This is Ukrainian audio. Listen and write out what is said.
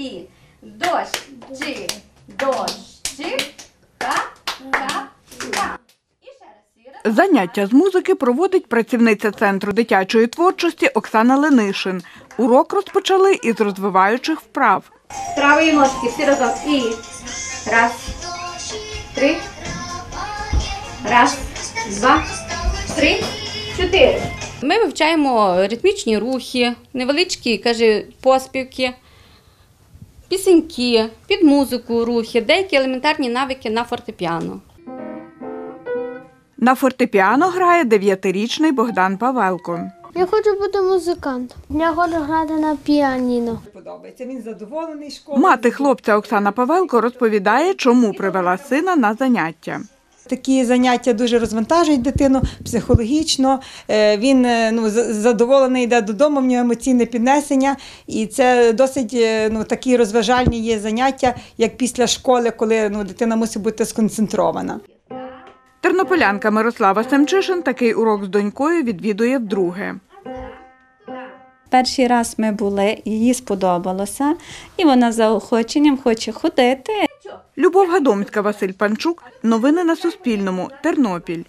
І. І ще раз. Заняття з музики проводить працівниця Центру дитячої творчості Оксана Ленишин. Урок розпочали із розвиваючих вправ. Правої ножки всі разом. І раз, три, раз, два, три, чотири. Ми вивчаємо ритмічні рухи, невеличкі, каже, поспівки, пісеньки, під музику рухи, деякі елементарні навики на фортепіано. На фортепіано грає дев'ятирічний Богдан Павелко. Я хочу бути музикантом. Я хочу грати на піаніно. подобається. Він задоволений школою. Мати хлопця Оксана Павелко розповідає, чому привела сина на заняття. Такі заняття дуже розвантажують дитину психологічно. Е, Він е, ну, задоволений йде додому, в нього емоційне піднесення. І це досить е, ну, такі розважальні є заняття, як після школи, коли ну, дитина мусить бути сконцентрована. Тернополянка Мирослава Семчишин такий урок з донькою відвідує вдруге. Перший раз ми були, їй сподобалося, і вона за охоченням хоче ходити. Любов Гадомська, Василь Панчук. Новини на Суспільному. Тернопіль.